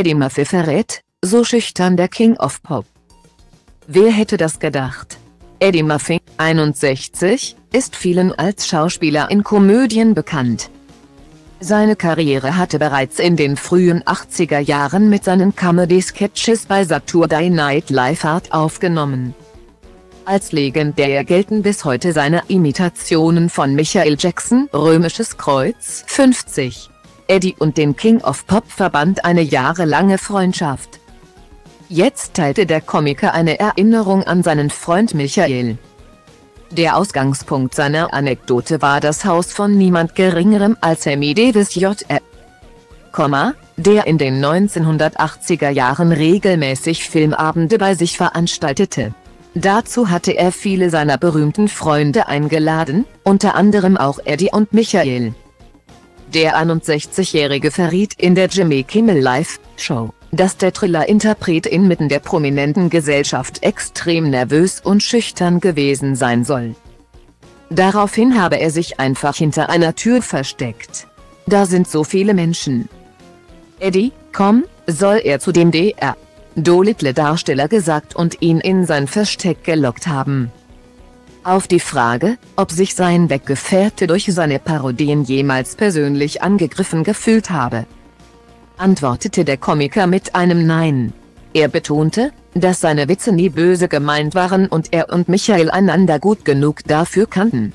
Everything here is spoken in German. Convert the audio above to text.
Eddie Murphy verrät, so schüchtern der King of Pop. Wer hätte das gedacht? Eddie Murphy, 61, ist vielen als Schauspieler in Komödien bekannt. Seine Karriere hatte bereits in den frühen 80er Jahren mit seinen Comedy-Sketches bei Saturday Night Live Art aufgenommen. Als legendär gelten bis heute seine Imitationen von Michael Jackson, Römisches Kreuz, 50. Eddie und den King of Pop verband eine jahrelange Freundschaft. Jetzt teilte der Komiker eine Erinnerung an seinen Freund Michael. Der Ausgangspunkt seiner Anekdote war das Haus von niemand geringerem als Sammy Davis J.R. der in den 1980er Jahren regelmäßig Filmabende bei sich veranstaltete. Dazu hatte er viele seiner berühmten Freunde eingeladen, unter anderem auch Eddie und Michael. Der 61-Jährige verriet in der Jimmy Kimmel Live-Show, dass der Thriller-Interpret inmitten der prominenten Gesellschaft extrem nervös und schüchtern gewesen sein soll. Daraufhin habe er sich einfach hinter einer Tür versteckt. Da sind so viele Menschen. Eddie, komm, soll er zu dem Dr. Dolittle-Darsteller gesagt und ihn in sein Versteck gelockt haben. Auf die Frage, ob sich sein Weggefährte durch seine Parodien jemals persönlich angegriffen gefühlt habe, antwortete der Komiker mit einem Nein. Er betonte, dass seine Witze nie böse gemeint waren und er und Michael einander gut genug dafür kannten,